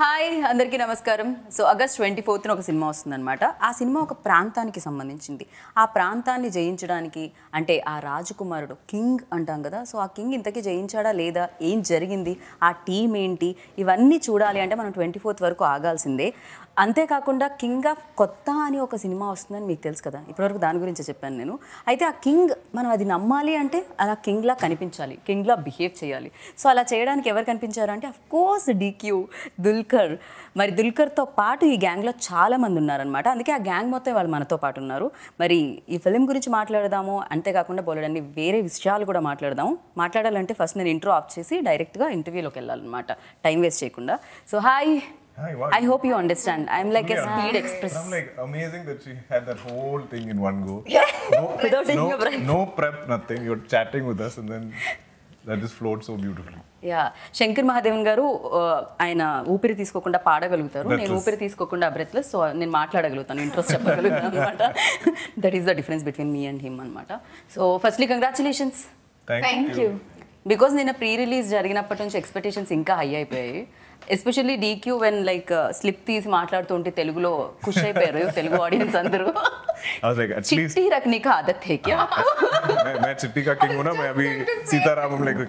Hi అందరికీ నమస్కారం. So August twenty ఫోర్త్న ఒక సినిమా వస్తుందన్నమాట. ఆ సినిమా ఒక ప్రాంతానికి సంబంధించింది. ఆ ప్రాంతాన్ని జయించడానికి అంటే ఆ రాజకుమారుడు కింగ్ అంటాం కదా సో ఆ కింగ్ ఇంతకీ జయించాడా లేదా ఏం జరిగింది ఆ టీం ఏంటి ఇవన్నీ చూడాలి అంటే మనం ట్వంటీ ఫోర్త్ వరకు ఆగాల్సిందే. అంతేకాకుండా కింగ్ ఆఫ్ కొత్త అని ఒక సినిమా వస్తుందని మీకు తెలుసు కదా. ఇప్పటివరకు దాని గురించి చెప్పాను నేను. అయితే ఆ కింగ్ మనం అది నమ్మాలి అంటే అలా కింగ్లా కనిపించాలి. కింగ్లా బిహేవ్ చేయాలి. సో అలా చేయడానికి ఎవరు కనిపించారు అంటే అఫ్ కోర్స్ డీక్యూ దుల్కర్. మరి దుల్కర్తో పాటు ఈ గ్యాంగ్లో చాలామంది ఉన్నారనమాట అందుకే ఆ గ్యాంగ్ మొత్తం వాళ్ళు మనతో పాటు ఉన్నారు. మరి ఈ ఫిలిం గురించి మాట్లాడదాము. అంతేకాకుండా బోలెడన్ని వేరే విషయాలు కూడా మాట్లాడదాము. మాట్లాడాలంటే ఫస్ట్ నేను ఇంట్రో ఆఫ్ చేసి డైరెక్ట్గా ఇంటర్వ్యూలోకి వెళ్ళాలన్నమాట. టైం వేస్ట్ చేయకుండా. So hi. Hi, wow. Hope you understand I'm like a Yeah. Speed express I'm like amazing that she had that whole thing in one go. No, Without taking no, a breath. no prep, nothing. You're chatting with us, and then that just flowed so beautifully. Yeah Shankar Mahadevan garu ఆ, ఆయన ఊపిరి తీసుకోకుండా పాడగలుగుతారు నేను Breathless. ఊపిరి తీసుకోకుండా breathless so నేను మాట్లాడగలుగుతాను interest చెప్పగలుగుతాను అనమాట that is the difference between me and him అనమాట so firstly congratulations Thank, you. Because నిన్న ప్రీ రిలీజ్ జరిగినప్పటి నుంచి ఎక్స్పెక్టేషన్స్ ఇంకా హై అయిపోయాయి Especially DQ when like slip తీసి మాట్లాడుతుంటే తెలుగులో ఖుష్ అయిపోయారు తెలుగు ఆడియన్స్ అందరూ I was like, at least చిట్టి రఖనే కా ఆదత్ హై క్యా मैं मैं चिट्टी का किंग हूँ ना मैं अभी सीतारामम लेकर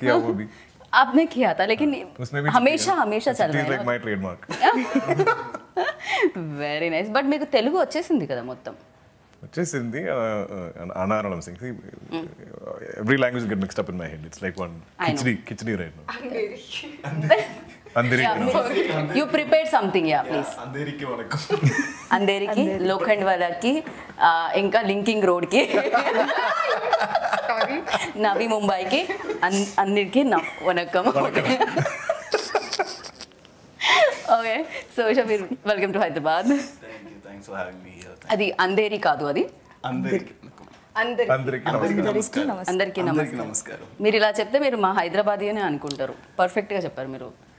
किया वो भी आपने किया था लेकिन उसमें भी हमेशा हमेशा चल रहा है like my trademark very nice but మీకు తెలుగు వచ్చేసింది కదా మొత్తం వచ్చేసింది అనారణం Singh every language get mixed up in my head it's like one I know. Khichdi khichdi right అందరి you prepare something yeah please అందరికీ లోఖండ్ వాళ్ళకి ఇంకా లింకింగ్ రోడ్కి. నవీ ముంబైకి అందరికి న- vanakkam okay so Shabeer welcome to Hyderabad అది అందేరి కాదు అది? అందరికీ నమస్కారం. మీరు ఇలా చెప్తే మీరు మా హైదరాబాదీ అని అనుకుంటారు పర్ఫెక్ట్గా చెప్పారు మీరు.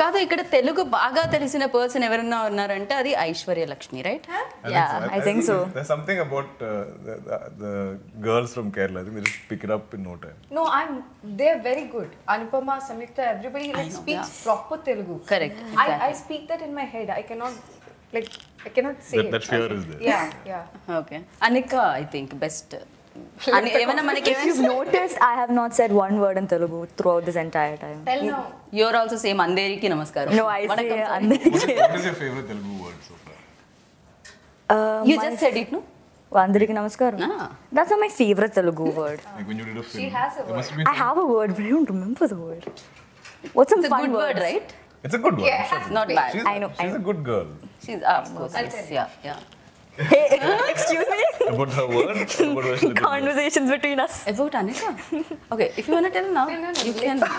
కాదు ఇక్కడ తెలుగు బాగా తెలిసిన పర్సన్ ఎవరైనా ఉన్నారంటే అది Aishwarya Lakshmi right I think so something about the girls from Kerala I think pick it up in no time no I they are very good Anupama Samyuktha everybody like speak proper Telugu correct I I speak that in my head I cannot like I cannot say that fear is there yeah yeah okay Anikha I think best best ఏమైనా మనకి If you've noticed, I have not said one word in Telugu throughout this entire time. Tell now. Your also same అందరికి నమస్కారం No, I say Andariki. What is your favorite Telugu word so far? Uh, you my- just said it ను Andariki Namaskaram. Ah. That's not my favorite Telugu word. Like when you did a film. has a there must be I have a word, but I don't remember the word. What's some it's fun good word words? Right It's a good word. Yeah. I'm sure. Not bad She's, I know, I she's a know. good girl. She's of course yeah yeah Hey, excuse me? about her work? About Conversations between us. About Anika? Okay, if you want to tell now, you can.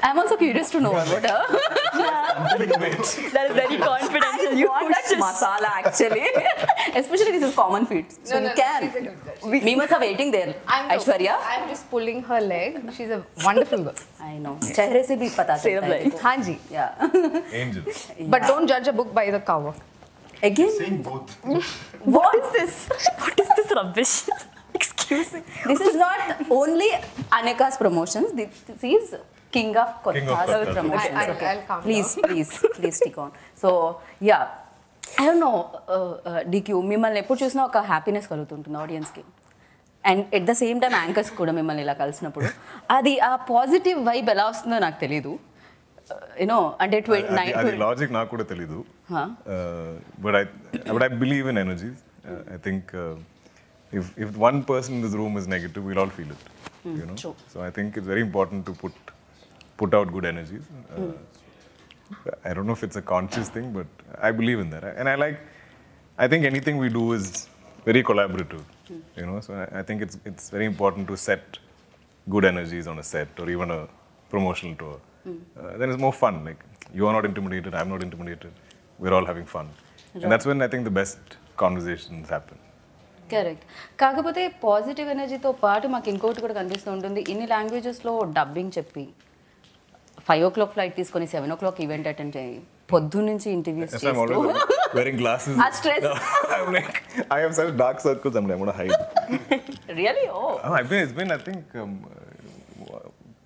I'm also curious to know about her. That is very confidential. I you want that just... masala actually. Especially this is common feet. So you can. We, must are waiting there. I'm Aishwarya. I'm just pulling her leg. She's a wonderful girl. I know. Chehre se bhi pata chalta hai. Haan ji. Yeah. Angel. But don't judge a book by the cover. Again, saying both What is this? What is this rubbish? Excuse me. this is not only Anika's promotions. This is King of Kotha's promotions. I- I- okay. I'll calm please, please, please stick on. So, yeah. I don't know, uh, uh, DQ, మిమ్మల్ని ఎప్పుడు చూసినా ఒక happiness కలుగుతుంటుంది ఆడియన్స్కి and at the same time anchors కూడా మిమ్మల్ని ఇలా కలిసినప్పుడు అది ఆ పాజిటివ్ వైబ్ ఎలా వస్తుందో నాకు తెలీదు యూనో అంటే ట్వంటీ అది నైన్ లాజిక్ నాకు కూడా తెలీదు Huh? But I but I believe in energy I think if if one person in this room is negative will all feel it you know true. So I think it's very important to put put out good energies I don't know if it's a conscious thing, but I believe in that. And I like, I think anything we do is very collaborative, you know. So I, I think it's it's very important to set good energies on a set or even a promotional tour. Uh, then it's more fun. Like you are not intimidated, I'm not intimidated. We're all having fun, and that's when I think the best conversations happen. Correct కాకపోతే positive ఎనర్జీతో పాటు మాకు ఇంకోటి కూడా కనిపిస్తూ ఉంటుంది ఇన్ని లాంగ్వేజెస్లో డబ్బింగ్ చెప్పి ఫైవ్ ఓ క్లాక్ ఫ్లైట్ తీసుకొని seven o'clock event attend చేయి పొద్దు నుంచి interviews That's why I'm always like, wearing glasses. Ah, stress. I'm like, I have such dark circles. I'm like, I'm gonna hide. Really oh Oh, I've been. It's been. I think um, uh,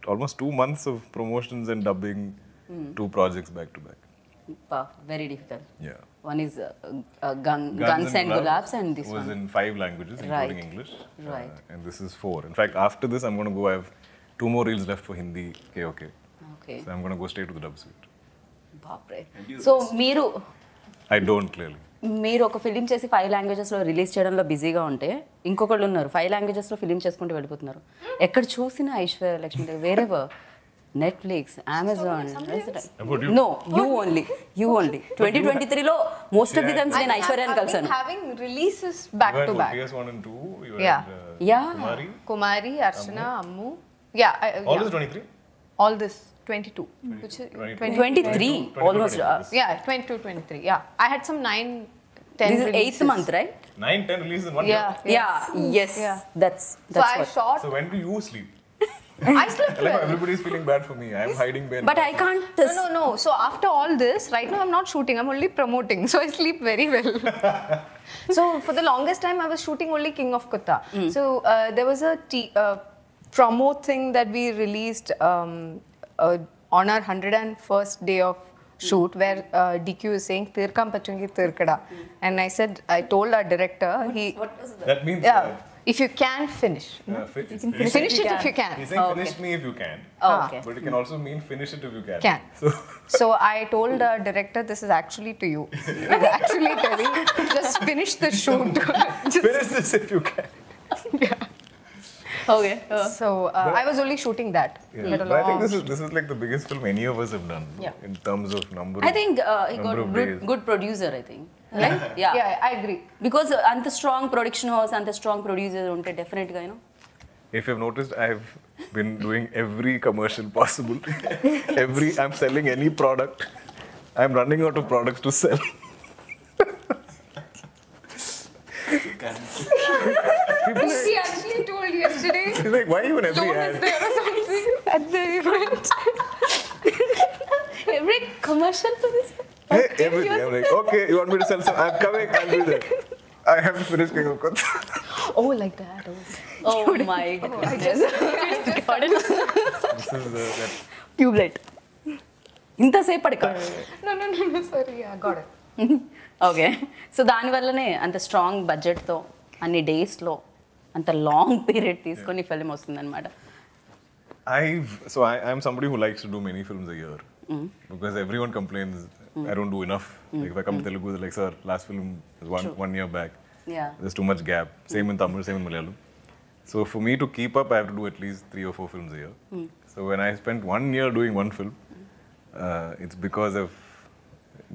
almost two months of promotions and dubbing mm. two projects back to back. Wow, very difficult. Yeah. One is uh, uh, gun, Guns, Guns, and, and Gulabs and this was one. in five languages, including uh, right. English. Right. Uh, and this is four. In fact, after this, I'm going to go, I have two more reels left for Hindi Okay. Okay. So I'm going to go straight to the dub suite. Bapre. So, Miru... I don't clearly. మీరు ఒక film చేసి five లాంగ్వేజెస్లో release చేయడంలో బిజీగా ఉంటే ఇంకొకళ్ళు ఉన్నారు five లాంగ్వేజెస్లో film చేసుకుంటూ వెళ్ళిపోతున్నారు. ఎక్కడ చూసిన ఐశ్వర్య లక్ష్మి వేరే Netflix Amazon no you only you only twenty twenty త్రీలో మోస్ట్ ఆఫ్ ది టైమ్స్ నేను ఐశ్వర్యాన్ని కలిసాను. Releases back to back yeah yeah Kumari Archana Ammu yeah all this 22. 22. Which is 22. 23, almost. 22, uh, yeah, 22, 23. Yeah. I had some 9, 10 This releases. is 8th month, right? 9, 10 releases in one yeah, year? Yeah. Yes. yes. Yeah. That's, that's so what. I shot. So when do you sleep? I sleep. Everybody well. Everybody's feeling bad for me. I'm hiding behind. But I can't. No, no, no. So after all this, right now I'm not shooting. I'm only promoting. So I sleep very well. so for the longest time, I was shooting only King of Kotha. Mm. So uh, there was a t- uh, promo thing that we released. Um, on our 101st day of shoot where uh, DQ is saying Tirkam Pachungi Tirkada. And I said, I told our director, he, That means. yeah, Uh, if you can finish, uh, fi- finish it if you can. He's saying Oh, finish me if you can. Oh, okay But it can also mean finish it if you can. Can. So So I told our director, this is actually to you. He's actually telling, just finish the shoot. Just- finish this if you can. okay. Uh. So uh, I was only shooting that. Yeah. But I think this is this is like the biggest film any of us have done. Yeah. In terms of number. I think uh, he got good, good producer. I think. Right? Yeah. Yeah, I agree. Because uh, the strong production house, the strong producer unte definite guy, know. If you've noticed, I've been doing every commercial possible. every I'm selling any product. I'm running out of products to sell. People, yesterday. He's like, why you in every Don't ad? is there or something at the event. Every commercial for this Hey, everything. I'm like, okay, you want me to sell some? I'm coming. I'll be there. I have to finish King of Kotha. Oh, like that. Oh. Oh my I just this is uh, that. Tubelight ఇంతసేపటి no, no, no, no. Sorry. Yeah, got it. Okay so దానివల్లనే అంత strong బడ్జెట్తో అన్ని డేస్లో అంత long period తీసుకొని film వస్తుందన్నమాట I've so I, I'm somebody who likes to do many films a year because everyone complains I don't do enough. Like if I come to Telugu, they're like, sir, last film was one one year back. Yeah. There's too much gap. Same in Tamil, same in Malayalam. So for me to keep up, I have to do at least three or four films a year. So when I spent one year doing one film, uh, it's because of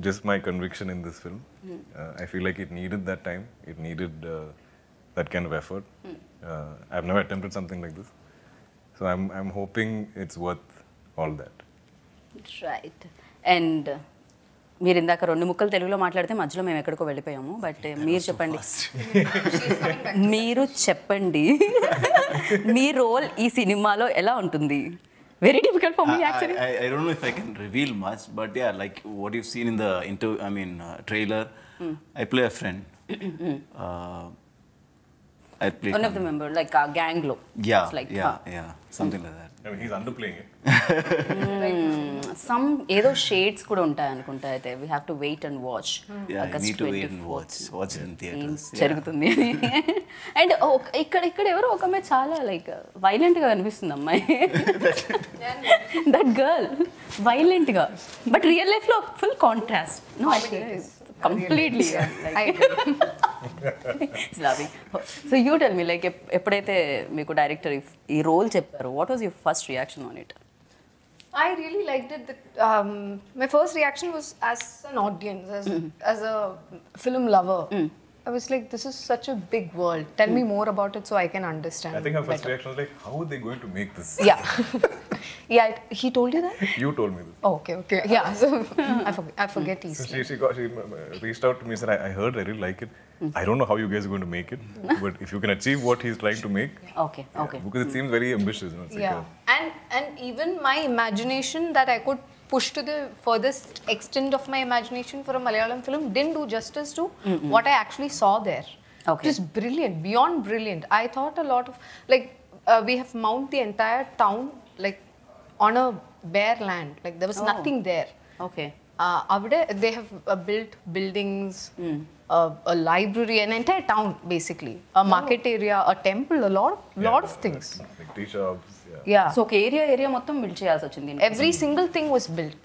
just my conviction in this film. Uh, I feel like it needed that time. It needed uh, that kind of effort. Uh, I've never attempted something like this. So I'm, I'm hoping it's worth all that. Right and మీరు ఇందాక రెండు ముక్కలు తెలుగులో మాట్లాడితే మధ్యలో మేము ఎక్కడికో వెళ్ళిపోయాము బట్ మీరు చెప్పండి మీరు చెప్పండి మీ రోల్ ఈ సినిమాలో ఎలా ఉంటుంది very difficult for me I, actually I, I don't know if I can reveal much, but yeah, like what you've seen in the inter, I mean, uh, trailer, I play a friend. uh, I play. One of the member like ఆ గ్యాంగ్లో Yeah, like yeah, yeah, something like that. I mean, he's underplaying it. Some ఏదో shades కూడా ఉంటాయి అనుకుంటా అయితే. We have to wait and watch Yeah, I need to wait and watch, watch it in ఏం theaters. Yeah. జరుగుతుంది. And ఇక్కడ ఇక్కడ ఎవరో ఒక అమ్మాయి చాలా లైక్ వైలెంట్గా కనిపిస్తుంది అమ్మాయి. దట్ గర్ల్ వైలెంట్గా. బట్ రియల్ లైఫ్లో full contrast no completely. So you tell me like ఎప్పుడైతే మీకు డైరెక్టర్ ఈ రోల్ చెప్పారు what was your first reaction on it I really liked it. That, um, my first reaction was as an audience, as, as a film lover. I was like, this is such a big world. Tell me hmm. more about it so I can understand. I think our first better. reaction was like, how are they going to make this? Yeah. yeah, he told you that? you told me this. Oh, okay, okay. Yeah, so I forget, I forget easily. she, she, got, she reached out to me and said, I, I heard, I really like it. Mm. I don't know how you guys are going to make it, but if you can achieve what he's trying to make, okay, yeah, okay, because it hmm. seems very ambitious. You know, yeah, like a, and and even my imagination that I could push to the furthest extent of my imagination for a Malayalam film didn't do justice to what I actually saw there. Okay. Was brilliant, beyond brilliant. I thought a lot of like uh, we have mount the entire town like on a bare land, like there was Oh. nothing there. Okay. Uh, they have uh, built buildings, uh, a library, an entire town basically, a market area, a temple, a lot of Yeah, lot of things. Like tea shops, yeah. Yeah. So ఒక area area మొత్తం build చేయాల్సి వచ్చింది దీనికి. every single thing was built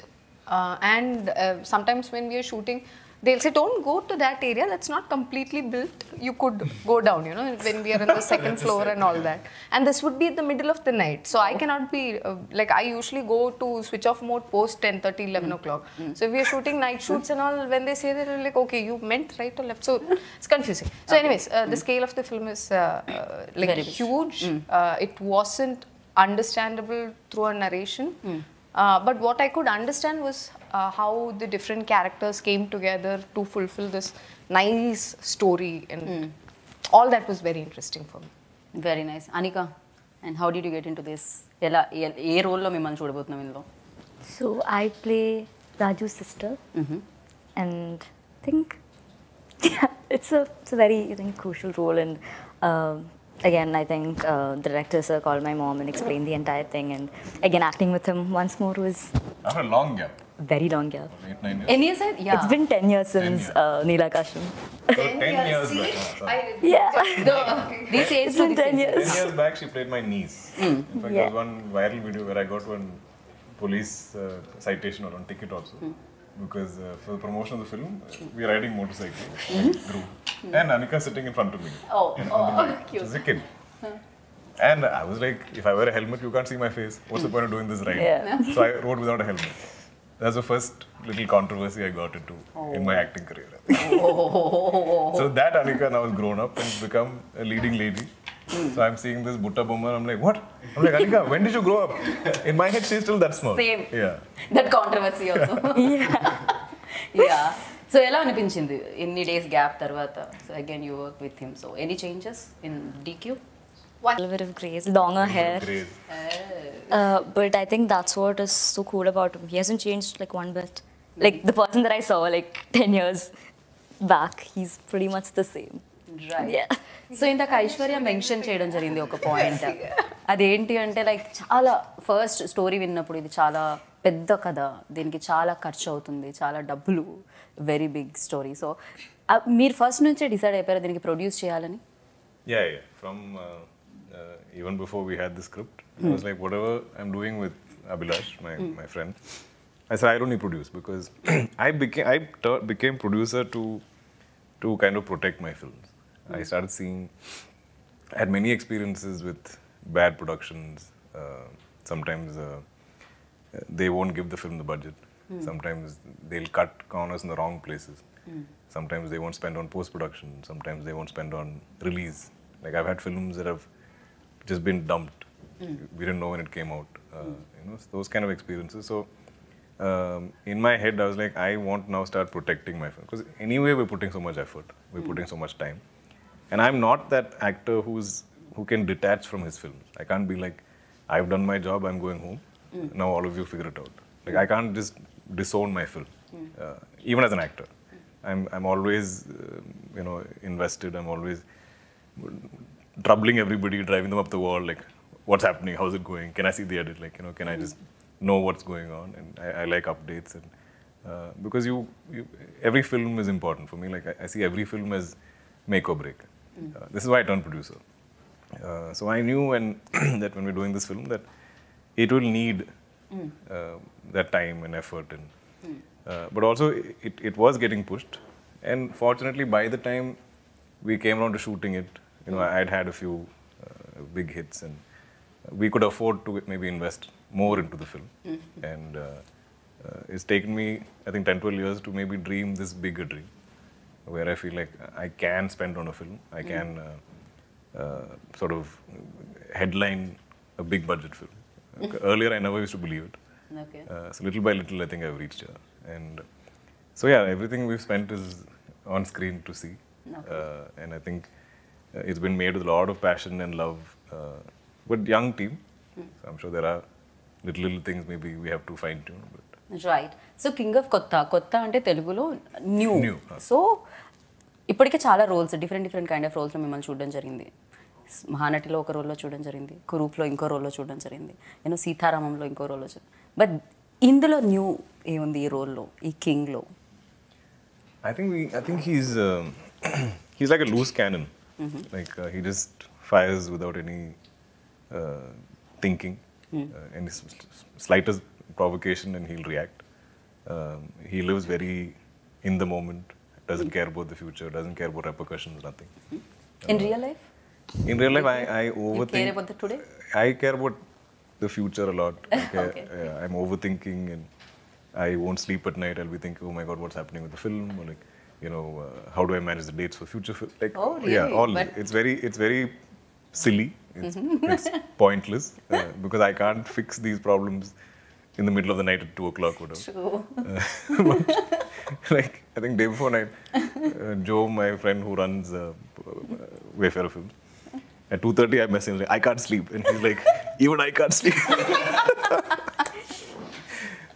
uh, and uh, sometimes when we are shooting they'll say don't go to that area. That's not completely built. You could go down you know when we are in the second floor and all that. and this would be in the middle of the night. So i cannot be uh, like i usually go to switch off mode post 10 11 o'clock. So if we are shooting night shoots and all when they say that they're like okay you meant right or left. So it's confusing. So anyways uh, the scale of the film is uh, uh, like Very huge. Uh, it wasn't understandable through a narration. Uh, but what I could understand was uh, how the different characters came together to fulfill this nice story, and all that was very interesting for me. Very nice Anika and how did you get in to this ఎలా ఏ- ఏ రోల్లో మిమ్మల్ని చూడబోతున్నాం ఇందులో So I play Raju's sister, and I think yeah, it's a it's a very I again, I think uh, the director sir called my mom and explained the entire thing. And again, acting with him once more was. After a long gap. Very long gap. Eight, nine years. Any? Yeah. It's been 10 years since ten years. Uh, Neelakasham. So 10, years, back. Yeah. No, it's been 10 years. 10 years back, she played my niece. Mm. In fact, yeah. there was one viral video where I got one police uh, citation or one ticket also. Mm. Because uh, for the promotion of the film, uh, we are riding motorcycle, group, and Anika sitting in front of me. Oh, in, on the back. She was a kid. And I was like, if I wear a helmet, you can't see my face. What's the point of doing this ride? Yeah. So I rode without a helmet. That's the first little controversy I got into in my acting career. Think. So that Anika now has grown up and become a leading lady. So I'm seeing this Butta Bomma. I'm like, what? I'm like, Alika, when did you grow up? In my head, she's still that small. Same. Yeah. That controversy also. yeah. yeah. So ఎలా అనిపించింది ఎన్ని So again, you work with him. So, any changes in DQ? What? A little bit of grace, longer mm-hmm. hair. Grace. Oh. Uh, but I think that's what is so cool about him. He hasn't changed like one bit. Like mm-hmm. the person that I saw like 10 years back, he's pretty much the same. Yeah. So ఇందాక Aishwarya mention చేయడం జరిగింది ఒక point అదేంటి అంటే like చాలా first story విన్నప్పుడు ఇది చాలా పెద్ద కథ దీనికి చాలా ఖర్చు అవుతుంది చాలా డబ్బులు వెరీ బిగ్ స్టోరీ సో మీరు ఫస్ట్ నుంచే డిసైడ్ అయిపోయారు దీనికి ప్రొడ్యూస్ చేయాలని Yeah, yeah. From uh, uh, even before we had the script, I was like, whatever I'm doing with Abhilash, my, my friend, I said I don't need produce because I became I became producer to to kind of protect my films. I started seeing I had many experiences with bad productions. Uh, sometimes uh, they won't give the film the budget. Sometimes they'll cut corners in the wrong places. Sometimes they won't spend on post production. Sometimes they won't spend on release. Like I've had films that have just been dumped. We didn't know when it came out. Uh, you know those kind of experiences. So um, in my head, I was like, I want now start protecting my film because anyway we're putting so much effort, we're putting so much time, and I'm not that actor who's who can detach from his films. I can't be like, I've done my job, I'm going home. Now all of you figure it out. Like I can't just disown my film, uh, even as an actor. I'm I'm always uh, you know invested. I'm always troubling everybody, driving them up the wall. Like, what's happening? How's it going? Can I see the edit? Like, you know, can I just know what's going on? And I, I like updates and uh, because you, you, every film is important for me. Like, I, I see every film as make or break. Uh, this is why I turned producer. Uh, so I knew when that when we're doing this film that it will need uh, that time and effort and uh, but also it, it was getting pushed. And fortunately by the time we came around to shooting it you know i'd had a few uh, big hits and we could afford to maybe invest more into the film. And uh, uh, it's taken me i think 10 12 years to maybe dream this bigger dream where i feel like i can spend on a film i can uh, uh, sort of headline a big budget film Earlier, I never used to believe it. Okay. Uh, so little by little, I think I've reached here. And so yeah, everything we've spent is on screen to see. Uh, and I think uh, it's been made with a lot of passion and love. Uh, but young team, so I'm sure there are little little things maybe we have to fine tune. But right so king of Kotha. Kotha అంటే తెలుగులో new. So ఇప్పటికే చాలా roles different different kind of రోల్స్లో మిమ్మల్ని చూడడం జరిగింది. మహానటిలో ఒక రోల్లో చూడడం జరిగింది. కురూప్లో ఇంకో రోల్లో చూడడం జరిగింది. నేను సీతారామంలో ఇంకో రోల్లో చూ బట్ ఇందులో న్యూ ఏముంది ఈ రోల్లో ఈ కింగ్లో think we, I think he's um, he's like a loose cannon. Like uh, he just fires without any provocation and he'll react. Um, he lives very in the moment, doesn't care about the future, doesn't care about repercussions, nothing. Hmm. In real life? In real life, I, I overthink. You care about the today? I care about the future a lot. Okay. I, yeah, I'm overthinking and I won't sleep at night. I'll be thinking, oh my god, what's happening with the film? Or like, you know, uh, how do I manage the dates for future film? Like, oh, really? yeah, all but it's very, it's very silly. It's, mm -hmm. it's pointless uh, because I can't fix these problems in the middle of the night at two o'clock. Whatever. like I think day before night, uh, Joe, my friend who runs uh, Wayfarer Films, at two thirty I message him like, I can't sleep, and he's like, even I can't sleep.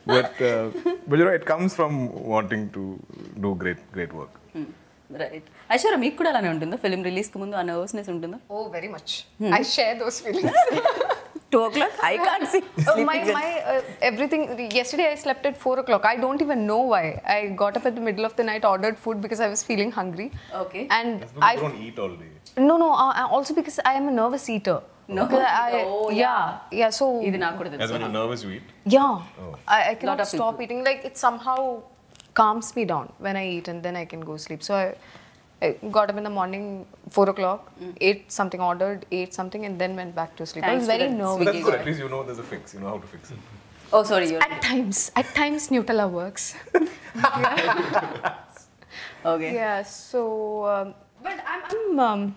but uh, but you know, it comes from wanting to do great great work. Right Aishwarya మీకు కూడా అలానే ఉంటుందా film రిలీజ్కి ముందు ఆ nervousness ఉంటుందా Oh, very much. I share those feelings. two o'clock. I uh, can't see. Uh, my my uh, everything. Yesterday I slept at four o'clock. I don't even know why. I got up at the middle of the night, ordered food because I was feeling hungry. Okay. And I don't eat all day. No, no. Uh, uh, also because I am a nervous eater. No. I, oh, yeah. Yeah. yeah so. As when you're nervous, you eat. Yeah. Oh. I, I cannot stop people. eating. Like it somehow calms me down when I eat, and then I can go sleep. So I. I got up in the morning, 4 o'clock, mm. ate something, ordered, ate something, and then went back to sleep. Thanks I was very nervous. So that's good. At least you know there's a fix. You know how to fix it. Oh, sorry. At right. times. At times, Nutella works. okay. Yeah, so... Um, but I'm... I'm um,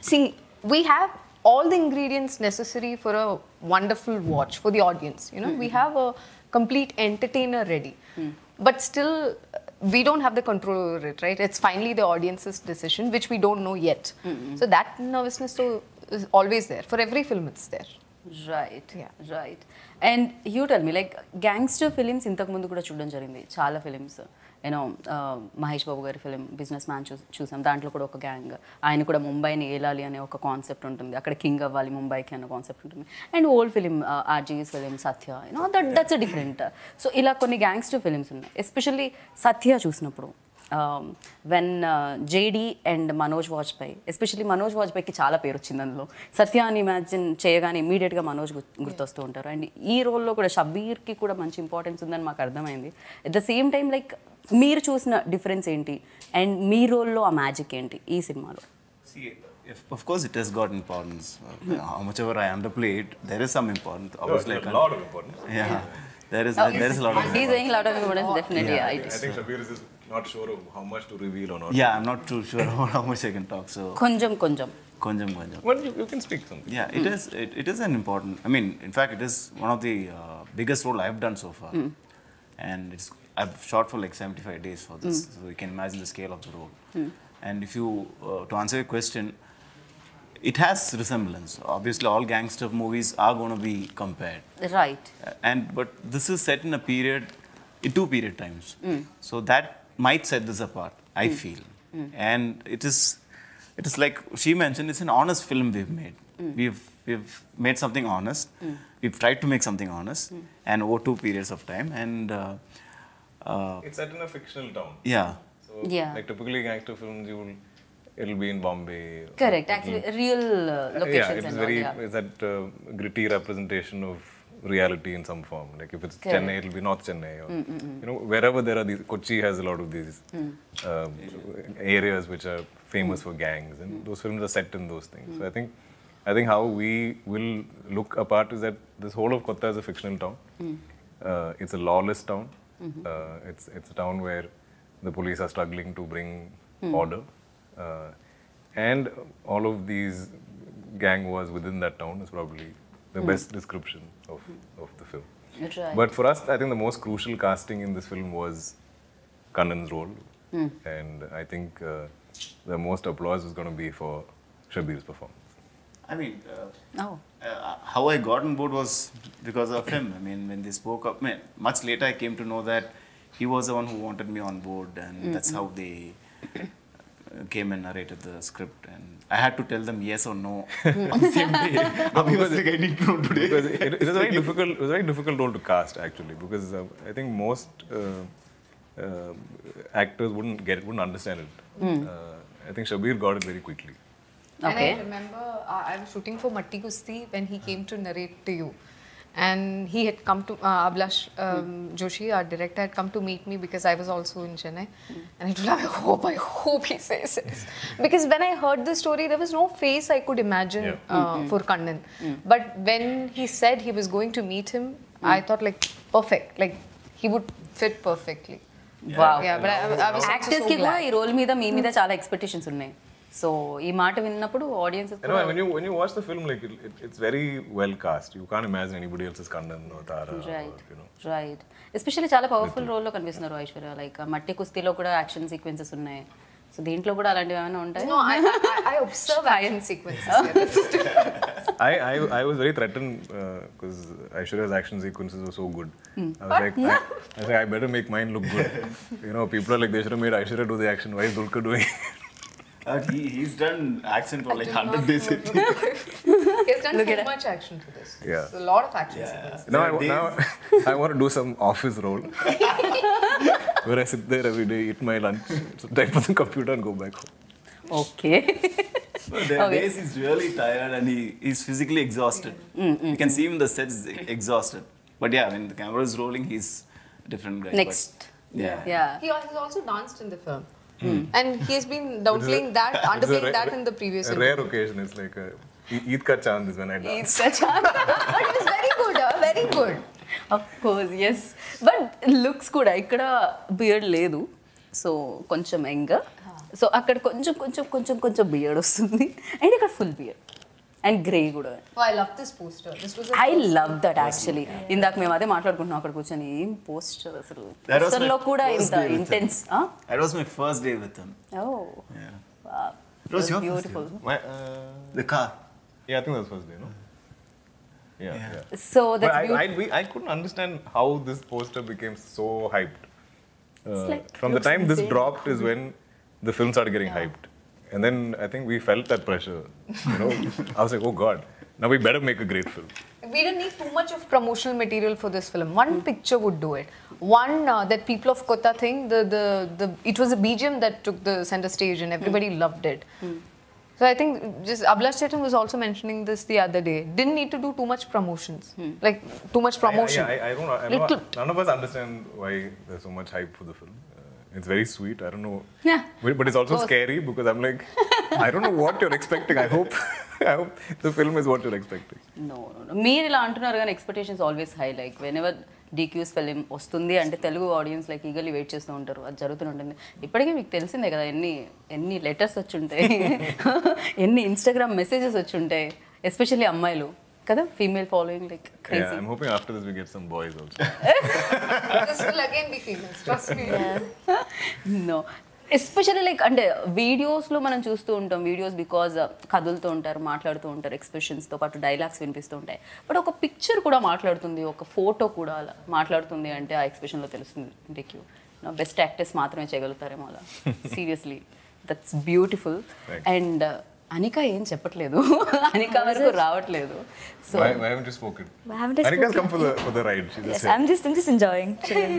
see, we have all the ingredients necessary for a wonderful watch for the audience. You know, mm-hmm. we have a complete entertainer ready. Mm. But still, we don't have the control over it, right? It's finally the audience's decision, which we don't know yet. So that nervousness so is always there. For every film, it's there. Right Yeah. Right and you tell me like gangster films ఇంతకు ముందు కూడా చూడడం జరిగింది చాలా films you know Mahesh Babu గారి film business man చూ చూసాం. దాంట్లో కూడా ఒక గ్యాంగ్. ఆయన కూడా ముంబైని ఏలాలి అనే ఒక కాన్సెప్ట్ ఉంటుంది. అక్కడ కింగ్ అవ్వాలి ముంబైకి అనే కాన్సెప్ట్ ఉంటుంది. And old film RGV's film Satya you know that that's different. So ఇలా కొన్ని గ్యాంగ్స్టర్ ఫిలిమ్స్ ఉన్నాయి. ఎస్పెషల్లీ సత్య చూసినప్పుడు when JD and Manoj Vajpayee especially Manoj వాజ్పేయికి చాలా పేరు వచ్చింది అందులో. సత్యాన్ని ఇమాజిన్ చేయగానే ఇమీడియట్గా మనోజ్ గుర్తొస్తూ ఉంటారు. అండ్ ఈ రోల్లో కూడా షబీర్కి కూడా మంచి ఇంపార్టెన్స్ ఉందని మాకు అర్థమైంది. At the same time like మీరు చూసిన డిఫరెన్స్ ఏంటి అండ్ మీ రోల్లో ఆ మ్యాజిక్ ఏంటి ఈ సినిమాలో See, if, of course, it has got importance. Uh, How much ever I underplay it, there is some importance. Obviously, I a can't- lot of importance. Yeah, there is there is a lot of. ఈ saying lot of importance definitely I think Shabir is just not sure of how much to reveal or not. Yeah, I'm not too sure about how much I can talk. So, కొంచెం కొంచెం konjam konjam. But you, you can speak something. Yeah, it is. It, it is an important. I mean, in fact, it is one of the uh, biggest role I've done so far, and it's. I've shot for like 75 days for this, hmm. so you can imagine the scale of the role. Hmm. And if you, uh, to answer your question, it has resemblance. Obviously, all gangster movies are going to be compared. Right. Uh, and but this is set in a period in two period times. Hmm. So that might set this apart i feel. And it is it is like she mentioned it's an honest film we've made. We've we've made something honest. We've tried to make something honest and over two periods of time. And uh, uh, it's set in a fictional town. Yeah. So, yeah. Like typically gangster films, you will it'll be in Bombay. Correct. Uh, Actually, real uh, locations. Yeah, it's very all, yeah. it's that uh, gritty representation of reality in some form. Like if it's Correct. Chennai, it'll be North Chennai, or mm, mm, mm. you know wherever there are these. Kochi has a lot of these um, areas which are famous for gangs, and those films are set in those things. So I think. I think how we will look apart is that this whole of Kotha is a fictional town. Uh, it's a lawless town. Uh, it's it's a town where the police are struggling to bring order, uh, and all of these gang wars within that town is probably the best description of, of the film. Right. But for us, I think the most crucial casting in this film was Kannan's role. And I think uh, the most applause was going to be for Shabir's performance. I mean, uh, Oh. Uh, how I got on board was because of him. I mean, when they spoke up, I mean, much later I came to know that he was the one who wanted me on board, and that's how they uh, came and narrated the script. And I had to tell them yes or no on the same day. Abhi was like, I need to know today. because it, it was a very difficult. It was a very difficult role to cast actually because uh, I think most uh, uh, actors wouldn't get it, wouldn't understand it. Uh, I think Shabir got it very quickly. And. I remember uh, I was shooting for Matti Kusthi when he came to narrate to you. And he had come to, uh, Abhilash um. Hmm. Joshi, our director, had come to meet me because I was also in Chennai. Hmm. And I told him, I hope, I hope he says it. because when I heard the story, there was no face I could imagine yeah. uh, mm -hmm. for Kannan. Hmm. But when he said he was going to meet him, I thought, like, perfect. Like, he would fit perfectly. Yeah. Wow. Yeah, but I, I was. Actors so ki కూడా ఈ role మీద మీ మీద expectations expectations ఉన్నాయి so ఈ మాట విన్నప్పుడు audience when you when you watch the film, like it, it, it's very well cast. You can't imagine anybody else as Kannan or Tara. Right Or, you know. Right especially చాలా powerful రోల్లో కనిపిస్తున్నారు Aishwarya like మట్టి కుస్తీలో కూడా action sequences ఉన్నాయి so దీంట్లో కూడా అలాంటివి ఏమైనా ఉంటాయి I, I observe action sequences. here. I, I I was very threatened because Aishwarya's action sequences were so good. I was like, I, I was like, I better make mine look good. you know, people are like, they should have made Aishwarya do the action. Why is Dulquer doing? it? Uh, he, he's done action for I like 100 days. he's done Look too much action for this. Yeah. A lot of action yeah. this. Now, I, now I want to do some office role. Where I sit there every day, eat my lunch, type on the computer and go back home. Okay. so the okay. days he's really tired and he, he's physically exhausted. Mm-hmm. Mm, mm, you can mm. see him the set is exhausted. But yeah, when the camera is rolling, he's different guy. Next. But, yeah. yeah. He has also danced in the film. And he's been downplaying that underplaying that in the previous rare occasion is like Eid కా chand is when I Eid కా chand but it's very good very good of course yes. But looks కూడా ఇక్కడ beard లేదు so కొంచెం young so అక్కడ కొంచెం కొంచెం కొంచెం కొంచెం బియర్డ్ వస్తుంది. అండ్ ఇక్కడ ఫుల్ బియర్డ్ అండ్ గ్రే కూడా Oh, I love this poster. This was a I love that actually ఇందాక మేము అదే మాట్లాడుకుంటున్నాం అక్కడ కూర్చొని ఏం పోస్టర్ అసలు That was పోస్టర్ my లో కూడా first ఇంత day with him. Intense That was my first day with him. Oh Yeah. It was your first beautiful My, uh, The car. yeah, I think that was first day, no? Yeah, Yeah. yeah. So But that's I, I, we, I couldn't understand how this poster became so hyped. Uh, like- from the looks time this insane. dropped is when the film started getting hyped. And then I think we felt that pressure. You know, I was like, oh God, now we better make a great film. We didn't need too much of promotional material for this film. One hmm. picture would do it. One uh, that people of Kotha thing, the, the the it was a BGM that took the center stage and everybody hmm. loved it. Hmm. So I think just Abhilash Chetan was also mentioning this the other day. Didn't need to do too much promotions, like too much promotion. I, I, I don't. I know none of us understand why there's so much hype for the film. It's very sweet. I don't know. Yeah, But, it's also scary because I'm like, I don't know what you're expecting. I hope, I hope the film is what you're expecting. No no మీరు ఇలా అంటున్నారు కానీ expectations always high like whenever DQ's film వస్తుంది అంటే Telugu audience like eagerly wait చేస్తూ ఉంటారు. అది జరుగుతూ ఉంటుంది. ఇప్పటికే మీకు తెలిసిందే కదా ఎన్ని ఎన్ని లెటర్స్ వచ్చి ఉంటాయి. ఎన్ని ఇన్స్టాగ్రామ్ మెసేజెస్ వచ్చి ఉంటాయి. ఎస్పెషల్లీ అమ్మాయిలు. కదా female following like crazy I'm hoping after this we get some boys also. this will again be females. Trust me. No especially like అంటే వీడియోస్లో మనం చూస్తూ ఉంటాం వీడియోస్ బికాజ్ కదులుతూ ఉంటారు మాట్లాడుతూ ఉంటారు ఎక్స్ప్రెషన్స్తో పాటు డైలాగ్స్ వినిపిస్తూ ఉంటాయి బట్ ఒక పిక్చర్ కూడా మాట్లాడుతుంది ఒక ఫోటో కూడా అలా మాట్లాడుతుంది అంటే ఆ ఎక్స్ప్రెషన్లో తెలుస్తుంది ఇంటికి నా బెస్ట్ యాక్టర్స్ మాత్రమే చేయగలుగుతారేమో అలా seriously that's beautiful. And Anika ఏం చెప్పట్లేదు అనిక వరకు రావట్లేదు so why, why haven't you spoken? Why haven't I Anika's come for the for the ride. She just Yes, said. I'm just I'm just enjoying. chilling.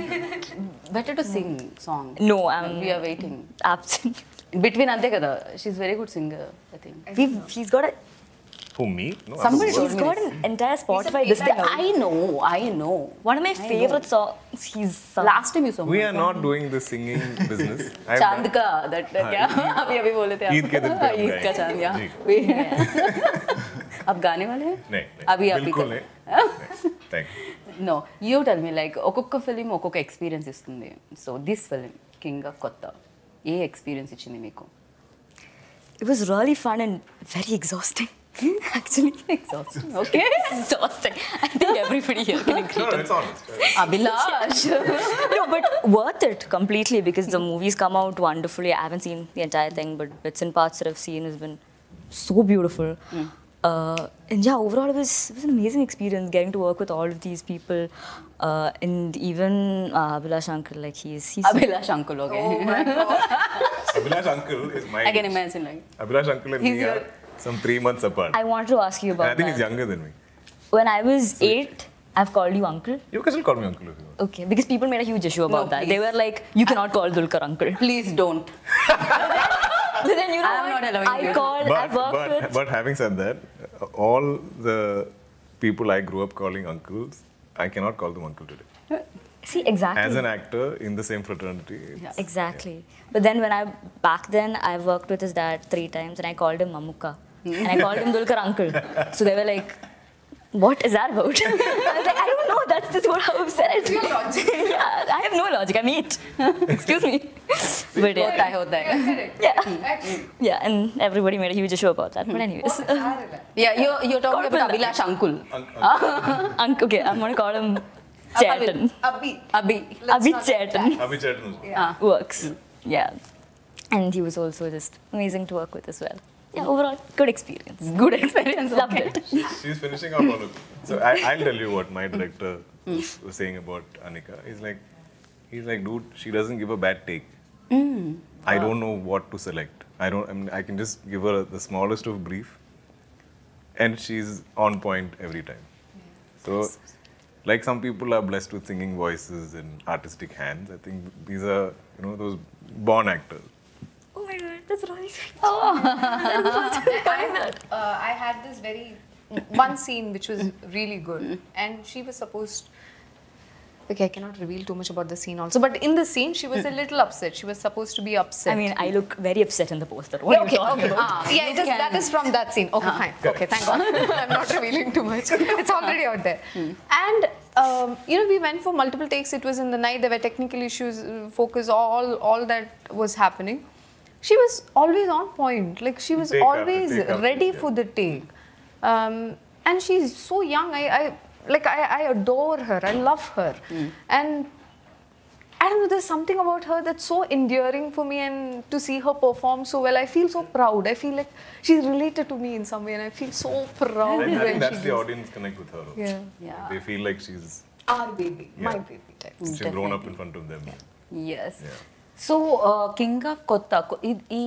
Better to sing song No, I'm- we are waiting Absent. Between అంతే కదా she's very good singer I think We've he's got a Who me? No. Somebody I'm told he's me got this. an entire Spotify playback listing out. I know, I know. One of my I favorite songs he's sung. Last time you saw We my are song. not doing the singing business. I've चांद का that क्या अभी अभी बोले थे आप। ईद के दिन पे हम ईद का गाएंगे। चांद या जी। we- आप गाने वाले हैं नहीं, नहीं, अभी आप बिल्कुल नहीं। Thank you. No you tell me like ఒక్కొక్క ఫిలిం ఒక్కొక్క ఎక్స్పీరియన్స్ ఇస్తుంది so this film king of కొత్త ఏ ఎక్స్పీరియన్స్ ఇచ్చింది మీకు It was really fun and very exhausting. Actually, Exhausting. Okay. exhausting. I think everybody here can agree. No, no, it's honest. Abhilash. no, but worth it completely because the movies come out wonderfully. I haven't seen the entire thing, but bits and parts that I've seen has been so beautiful. Uh, and yeah, overall it was, it was an amazing experience getting to work with all of these people. Uh, and even uh, Abhilash Uncle, like he's he's Abhilash uncle, okay. Oh my god. Abhilash uncle is my. I can age. imagine like. Abhilash uncle and He's me are your- some three months apart. I wanted to ask you and about I think that. he's younger than me. When I was eight, I've called you uncle. You can still call me uncle if you want. Okay, because people made a huge issue about No, that. They were like, you cannot call Dulquer uncle. Please don't. But then you know I'm not allowing I you. called, But, I've worked but, with. but having said that, all the people I grew up calling uncles, I cannot call them uncle today. See, exactly. As an actor in the same fraternity, it's- Exactly. But then when I back then I worked with his dad three times and I called him Mammukka and I called him Dulquer uncle. So they were like, what is that about? I was like, I don't know. That's just what I've said. Real logic. yeah, I have no logic. I'm eight. Excuse me. but yeah. Yeah. Hmm. yeah, and everybody made a huge show about that. But hmm. anyways. yeah, you're, you're talking about Abhilash Uncle. Uncle. Ah. Okay, I'm going to call him Chetan. Abhi. Abhi. Abhi Chetan. Abhi Chetan. Yeah. Works. Hmm. Yeah. And he was also just amazing to work with as well. Yeah, overall, good experience. Good experience. Loved okay. it. She's finishing up all of So I, I'll tell you what my director mm. was saying about Anika. He's like, he's like, dude, she doesn't give a bad take. Mm. I don't know what to select. I don't. I mean, I can just give her the smallest of brief, and she's on point every time. So, like some people are blessed with singing voices and artistic hands. I think these are, you know, those born actors. Oh my god, that's really sweet. I, uh, I had this very one scene which was really good, and she was supposed. Okay, I cannot reveal too much about the scene also, but in the scene she was a little upset. She was supposed to be upset. I mean, I look very upset in the poster. What okay, you okay. Ah, yeah, it is, that is from that scene. Okay, fine. Okay, thank God. I'm not revealing too much. It's already out there. And um, you know, we went for multiple takes. It was in the night. There were technical issues, uh, focus, all all that was happening. She was always on point. Like she was Take always take after ready take, for the take. Um, and she's so young. I, I like I, I adore her. I love her. And I don't know, there's something about her that's so endearing for me, and to see her perform so well, I feel so proud. I feel like she's related to me in some way, and I feel so proud I, I think that's the does. audience connect with her. also. Yeah. Yeah. They feel like she's Our baby, my baby type. she's grown up in front of them. Yes. Yeah. So king of కొత్త కొ- ఈ- ఈ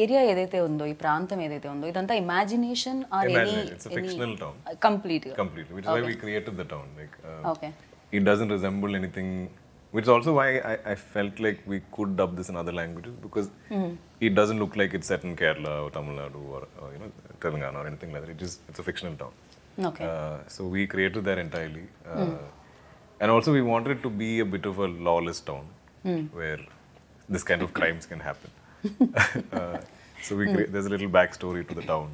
area ఏదైతే ఉందో ఈ ప్రాంతం ఏదైతే ఉందో ఇదంతా imagination or any Imaginary. It's a fictional town. Complete completely, which is why we created the town. Like, uh, Okay. it doesn't resemble anything. Which is also why I, I felt like we could dub this in other languages because it doesn't look like it's set in Kerala or Tamil Nadu or, or you know Telangana or anything like that. It just it's a fictional town. Okay Uh, so we created that entirely, uh, and also we wanted it to be a bit of a lawless town where this kind of crimes can happen. uh, so create, there's a little backstory to the town.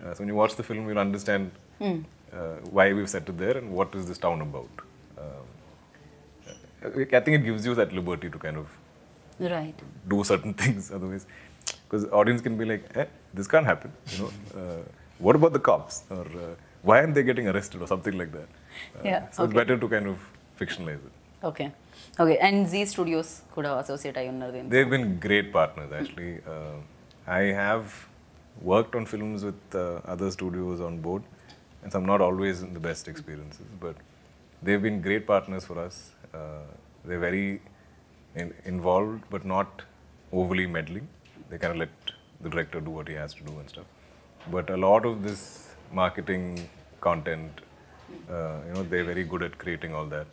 Uh, so when you watch the film, you'll understand hmm. uh, why we've set it there and what is this town about. Um, uh, I think it gives you that liberty to kind of right do certain things. Otherwise, because audience can be like, eh, this can't happen. You know, uh, what about the cops or uh, why aren't they getting arrested or something like that? yeah. So okay. it's better to kind of fictionalize it. Okay. Okay, and Zee Studios could have associated They've been great partners, actually. Uh, I have worked on films with uh, other studios on board, and some not always in the best experiences, but they've been great partners for us. Uh, they're very involved, but not overly meddling. They kind of let the director do what he has to do and stuff. But a lot of this marketing content, you know, they're very good at creating all that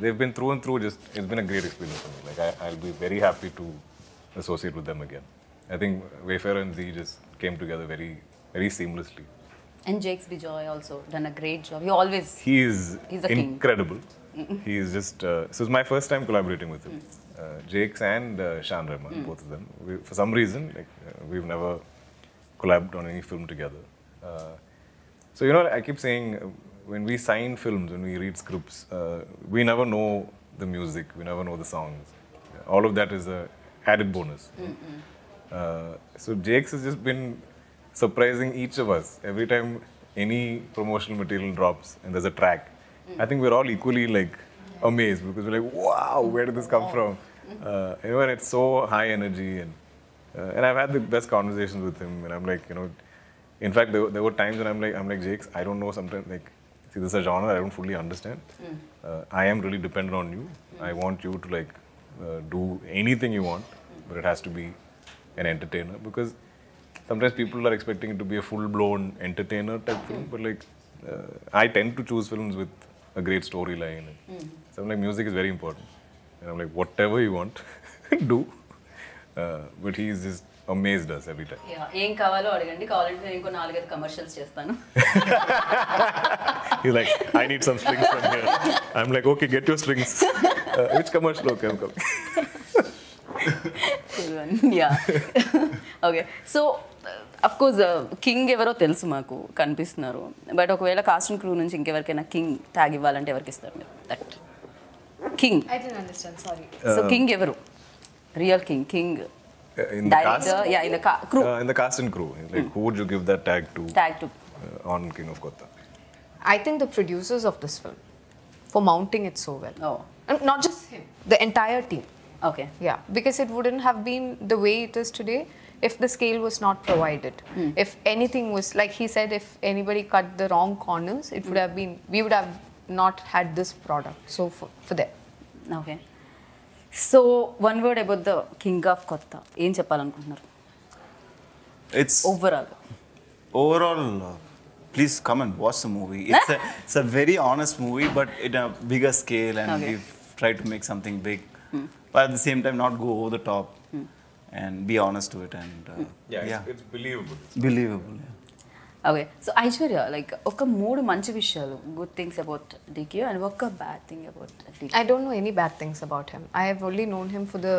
they've been through and through. Just it's been a great experience for me. Like I, will be very happy to associate with them again. I think Wayfarer and Z just came together very, very seamlessly. And Jakes Bejoy also done a great job. He always he is he's incredible. he just uh, this is my first time collaborating with him. Mm. Uh, Jakes and uh, Shaan Rahman, mm. both of them. We, for some reason, like uh, we've never collabed on any film together. Uh, so you know, I keep saying when we sign films when we read scripts uh, we never know the music we never know the songs. All of that is a added bonus. Uh, so jakes has just been surprising each of us. Every time any promotional material drops and there's a track. I think we're all equally like amazed because we're like, wow, where did this come from? Uh, you know, and it's so high energy and uh, and I've had the best conversations with him, and I'm like, you know, in fact, there, were- there were times when I'm like, I'm like, Jakes, I don't know sometimes like, see, this is a genre I don't fully understand. Uh, I am really dependent on you. I want you to like uh, do anything you want, but it has to be an entertainer because sometimes people are expecting it to be a full-blown entertainer type film, but like, uh, I tend to choose films with a great storyline. And So I'm like, music is very important, and I'm like, whatever you want, do. Uh, but he's just amazed us every time ఏం కావాలో అడగండి. కావాలంటే నేను నాలుగు ఐదు commercials చేస్తాను. He like I need some strings from here I am like okay get your strings which commercial okay uncle yeah okay so of course king ఎవరో తెలుసు మాకు కనిపిస్తున్నారు. బట్ ఒకవేళ కాస్టింగ్ క్రూ నుంచి ఇంకెవరికైనా కింగ్ ట్యాగ్ ఇవ్వాలంటే ఎవరికి ఇస్తారు మీరు? దట్ కింగ్ సో కింగ్ ఎవరు? Real king king Uh, in the cast? Yeah, in the ca crew. Uh, in the cast and crew. Like, mm. who would you give that tag to? Tag to. Uh, on King of Kotha. I think the producers of this film for mounting it so well. Oh. And not just him, the entire team. Okay. Yeah, because it wouldn't have been the way it is today if the scale was not provided. Mm. If anything was, like he said, if anybody cut the wrong corners, it would hmm. have been, we would have not had this product. So for, for them. Okay. So one word about the king of Kotha. ఏం చెప్పాలనుకుంటున్నారు? It's overall overall please come and watch the movie it's it's a very honest movie but it a bigger scale and we try to make something big but at the same time not go over the top and be honest to it and believable believable okay so Aishwarya like ఒక మూడు మంచి విషయాలు good things about DQ and ఒక bad thing about DQ I don't know any bad things about him. I have only known him for the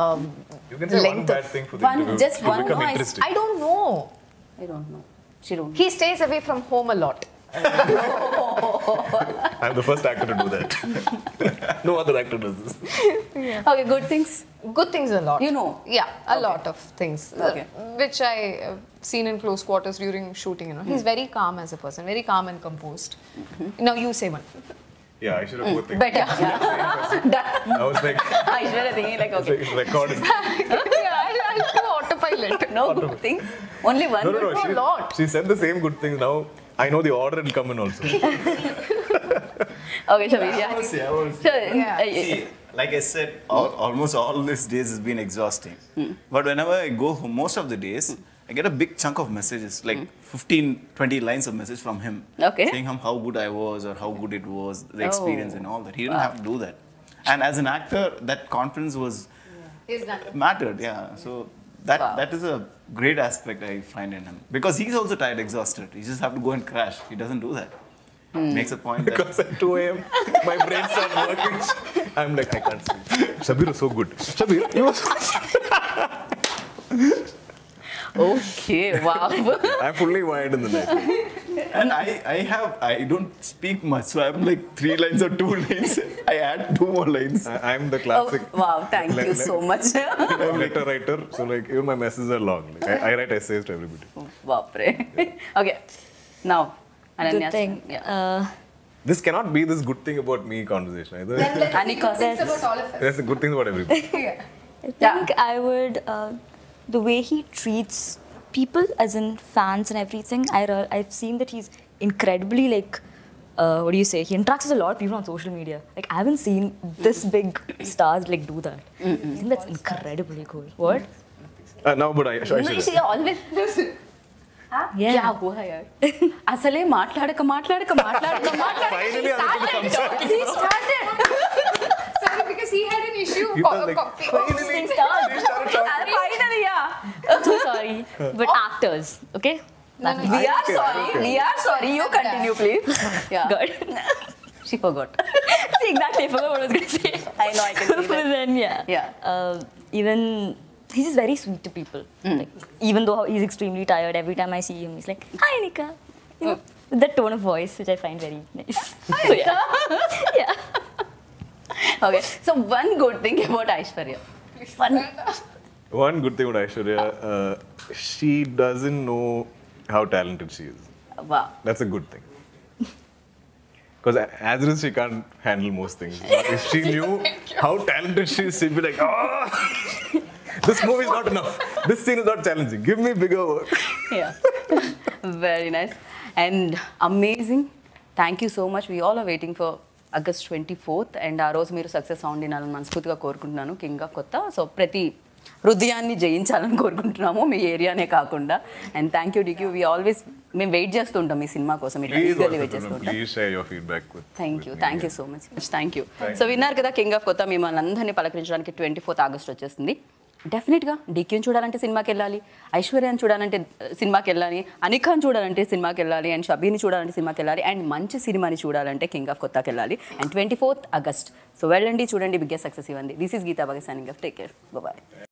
um, You can say one length bad of. thing for the One- interview just to one become noise. interesting. I don't know. I don't no she don't He stays away from home a lot. I'm the first actor to do that. no other actor does this. Yeah. Okay, good things. Good things a lot. You know. Yeah, a okay. lot of things. Uh, okay. Which I seen in close quarters during shooting. You know, he's hmm. very calm as a person, very calm and composed. Mm-hmm. Now you say one. Yeah, I should have hmm. put things. Better. Yeah. I was like, I should have thinking like, okay. It's like recorded. yeah, I'll, I'll autopilot. No good things. Only one no, no, no, she, a lot. She said the same good things. Now I know the order and come in also. okay, Shabeer, yeah. I I uh, yeah. Uh, see, like I said, all, almost all these days has been exhausting. Mm. But whenever I go home, most of the days, mm. I get a big chunk of messages, like mm. 15, 20 lines of message from him. Okay. Saying him how good I was or how good it was, the oh. experience and all that. He didn't wow. have to do that. And as an actor, that confidence was yeah. mattered, yeah. So that Wow. that is a great aspect I find in him. Because he's also tired, exhausted. He just have to go and crash. He doesn't do that. Hmm. Makes a point that Because at 2 a.m., my brain starts working. I'm like, I can't sleep. Shabeer is so good. Shabeer, you were so okay, wow. I'm fully wired in the night. And I, I have, I don't speak much, so I'm like three lines or two lines. I add two more lines. I, am the classic. Oh, wow, thank you so much. I'm letter writer, so like even my messages are long. Like, I, I, write essays to everybody. Wow, yeah. Okay, now, Ananya. Good thing. Yeah. Uh, this cannot be this good thing about me conversation either. Then, like, Anikha, about all of us. that's a good thing about everybody. yeah. I think yeah. I would uh, the way he treats people, as in fans and everything, I re- I've seen that he's incredibly like, uh, what do you say? He interacts with a lot of people on social media. Like I haven't seen this big stars like do that. I think that's incredibly cool. What? Uh, now, but I, I should. Always Yeah. Yeah who hire అసలే మాట్లాడక మాట్లాడక మాట్లాడక Finally, because he had an issue. He was like, Finally, finally, yeah. so sorry, but actors, okay? No, no, We are sorry. We are sorry. You continue, please. Yeah. Good. She forgot. See, exactly, I forgot what I was gonna say. I know, I can see that. then yeah, Yeah. Uh, even he's just very sweet to people. Like, even though he's extremely tired, every time I see him, he's like, "Hi, Nika," you know, with that tone of voice, which I find very nice. so yeah, yeah. okay. So one good thing about Aishwarya. One. One good thing about Aishwarya, uh, she doesn't know how talented she is. Wow. That's a good thing. Because as it is, she can't handle most things. if she knew how talented she is, she'd be like, oh, this movie is not enough. This scene is not challenging. Give me bigger work. yeah. Very nice. And amazing. Thank you so much. We all are waiting for August twenty fourth and ఆ రోజు మీరు success ఉండాలని మనస్ఫూర్తిగా కోరుకుంటున్నాను. King of కొత్త. So ప్రతి హృదయాన్ని జయించాలని కోరుకుంటున్నాము మీ ఏరియానే కాకుండా. And thank you DQ we always మేము వెయిట్ చేస్తుంటాం మీ సినిమా కోసం. వెయిట్ చేస్తుంటాం. Thank you. Thank you so much thank you so విన్నారు కదా కింగ్ ఆఫ్ కొత్త మిమ్మల్ని అందరినీ పలకరించడానికి ట్వంటీ ఫోర్త్ ఆగస్ట్ వచ్చేస్తుంది డెఫినెట్గా డీక్యూని చూడాలంటే సినిమాకి వెళ్ళాలి. ఐశ్వర్యాన్ని చూడాలంటే uh, సినిమాకి వెళ్ళాలి. అనిఖాన్ చూడాలంటే సినిమాకి వెళ్ళాలి. అండ్ షబీని చూడాలంటే సినిమాకి వెళ్ళాలి. అండ్ మంచి సినిమాని చూడాలంటే కింగ్ ఆఫ్ కొత్తకి వెళ్ళాలి. And twenty fourth August. So వెళ్ళండి చూడండి. బిగ్గెస్ట్ సక్సెస్ ఇవ్వండి. This is Geetha బగ signing off take care bye